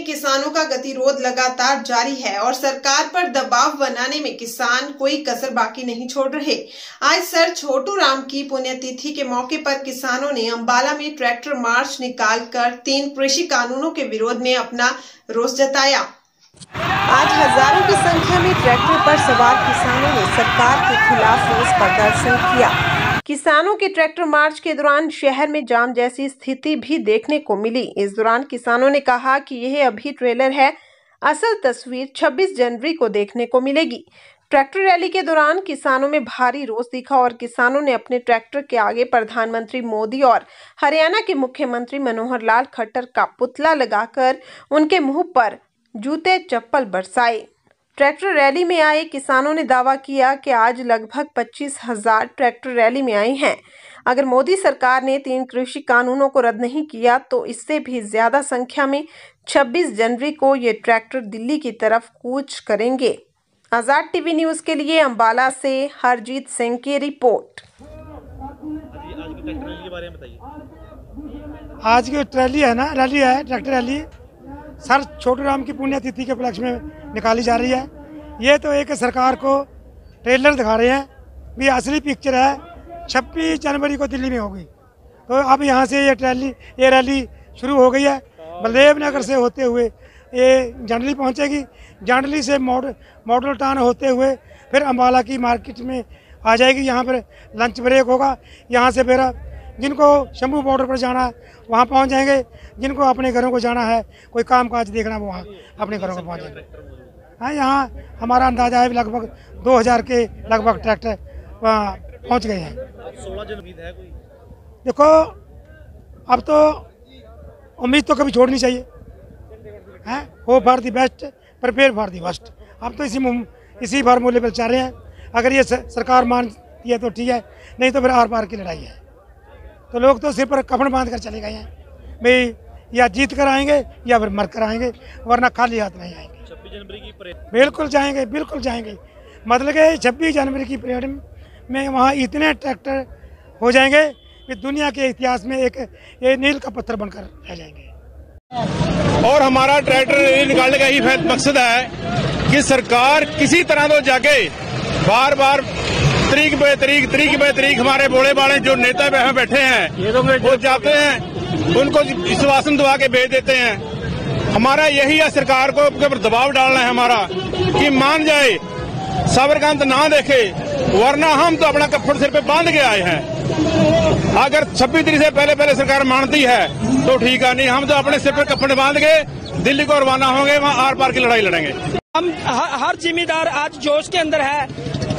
गतिरोध लगातार जारी है और सरकार पर दबाव बनाने में किसान कोई कसर बाकी नहीं छोड़ रहे। आज सर छोटू राम की पुण्यतिथि के मौके पर किसानों ने अंबाला में ट्रैक्टर मार्च निकालकर तीन कृषि कानूनों के विरोध में अपना रोष जताया। आज हज़ारों की संख्या में ट्रैक्टर पर सवार किसानों ने सरकार के खिलाफ रोष प्रदर्शन किया। किसानों के ट्रैक्टर मार्च के दौरान शहर में जाम जैसी स्थिति भी देखने को मिली। इस दौरान किसानों ने कहा कि यह अभी ट्रेलर है। असल तस्वीर 26 जनवरी को देखने को मिलेगी। ट्रैक्टर रैली के दौरान किसानों में भारी रोष दिखा और किसानों ने अपने ट्रैक्टर के आगे प्रधानमंत्री मोदी और हरियाणा के मुख्यमंत्री मनोहर लाल खट्टर का पुतला लगाकर उनके मुँह पर जूते चप्पल बरसाए। ट्रैक्टर रैली में आए किसानों ने दावा किया कि आज लगभग पच्चीस हज़ार ट्रैक्टर रैली में आए हैं। अगर मोदी सरकार ने तीन कृषि कानूनों को रद्द नहीं किया तो इससे भी ज़्यादा संख्या में 26 जनवरी को ये ट्रैक्टर दिल्ली की तरफ़ कूच करेंगे। आज़ाद टीवी न्यूज़ के लिए अम्बाला से हरजीत सिंह की रिपोर्ट। आज की ट्रैक्टर रैली के बारे में बताइए। आज की रैली है ना रैली है tractor rally. Sir Chhotu Ram की पुण्यतिथि के उपलक्ष्य में निकाली जा रही है। ये तो एक सरकार को ट्रेलर दिखा रहे हैं। भी असली पिक्चर है। छब्बीस जनवरी को दिल्ली में होगी। तो अब यहाँ से ये ट्रैली, ये रैली शुरू हो गई है। बलदेव नगर से होते हुए ये जंडली पहुँचेगी। जंडली से मॉडल मॉडल टाउन होते हुए फिर अम्बाला की मार्केट में आ जाएगी। यहाँ पर लंच ब्रेक होगा। यहाँ से फिर जिनको शंभू बॉर्डर पर जाना है वहाँ पहुँच जाएँगे। जिनको अपने घरों को जाना है कोई काम काज देखना है वहाँ अपने घरों को पहुँच जाएँगे। हाँ यहाँ हमारा अंदाज़ा है लगभग 2000 के लगभग ट्रैक्टर वहाँ पहुँच गए हैं। है देखो अब तो उम्मीद तो कभी छोड़नी चाहिए। हैं हो for the best prepare for the worst अब तो इसी इसी फार्मूले पर चल रहे हैं। अगर ये सरकार मानती है तो ठीक है नहीं तो फिर आर पार की लड़ाई है। तो लोग तो सिर पर कफन बाँध कर चले गए हैं। भाई या जीत कर आएँगे या फिर मर कर आएँगे वरना खाली हाथ नहीं आएँगे। छब्बीस जनवरी की परेड। बिल्कुल जाएँगे बिल्कुल जाएँगे। मतलब कि छब्बीस जनवरी की परेड में वहाँ इतने ट्रैक्टर हो जाएँगे कि दुनिया के इतिहास में एक ये नील का पत्थर बनकर रह जाएँगे। और हमारा ट्रैक्टर रैली निकालने का ही मकसद है कि सरकार किसी तरह तो जाके बार बार तरीक बे तरीक तरीक बे तरीक हमारे बोले बाले जो नेता यहाँ बैठे हैं वो जाते हैं उनको विश्वासन दबा के भेज देते हैं। हमारा यही है सरकार को के ऊपर दबाव डालना है हमारा कि मान जाए सबर का अंत ना देखे वरना हम तो अपना कफड़ सिर पे बाँध के आए हैं। अगर छब्बीस तरीक से पहले पहले सरकार मानती है तो ठीक है नहीं हम तो अपने सिर पर कपड़े बाँध के दिल्ली को रवाना होंगे वहाँ आर पार की लड़ाई लड़ेंगे। हम हर जिम्मेदार आज जोश के अंदर है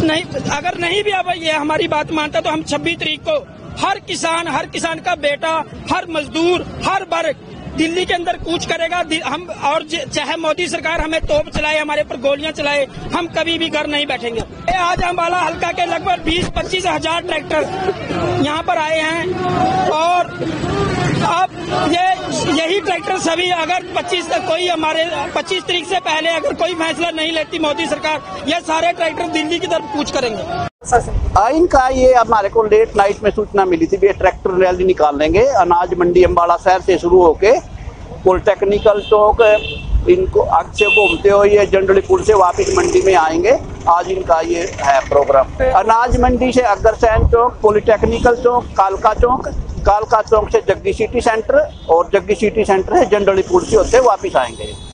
नहीं, अगर नहीं भी अब ये हमारी बात मानता तो हम 26 तारीख को हर किसान हर किसान का बेटा, हर मजदूर, हर वर्ग दिल्ली के अंदर कूच करेगा। हम और चाहे मोदी सरकार हमें तोप चलाए, हमारे ऊपर गोलियाँ चलाए, हम कभी भी घर नहीं बैठेंगे। आज अम्बाला हल्का के लगभग 20-25 हज़ार ट्रैक्टर यहाँ पर आए हैं और अब ये यही ट्रैक्टर सभी अगर 25 तक कोई हमारे 25 तारीख से पहले अगर कोई फैसला नहीं लेती मोदी सरकार ये सारे ट्रैक्टर दिल्ली की तरफ़ पूछ करेंगे। हाँ, इनका ये हमारे को लेट नाइट में सूचना मिली थी भी ट्रैक्टर रैली निकाल लेंगे। अनाज मंडी अम्बाड़ा शहर से शुरू होके पॉलिटेक्निकल चौक इनको आग से घूमते हुए ये जनरली पुल से वापस मंडी में आएँगे। आज इनका ये है प्रोग्राम अनाज मंडी से अग्रसैन चौक पॉलिटेक्निकल चौक कालका चौक कालका चौक से जग्गी सिटी सेंटर और जग्गी सिटी सेंटर है जनरली पुल से होते वापिस आएँगे।